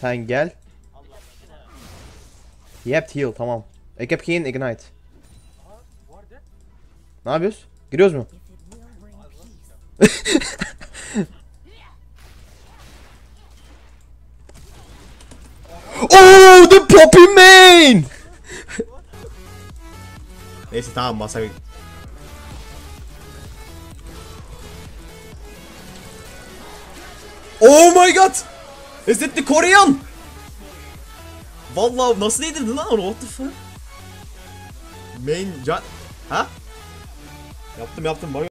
Sen gel. Yep heal tamam. Ekip Keen Ignite. Ne yapıyoruz? Giriyoruz mu? oh the poppy main! Neyse tamam masa Oh my god! The Korean? Vallahi nasıl yedirdin lan onu? What the fuck? Main can... Ha? Yaptım yaptım.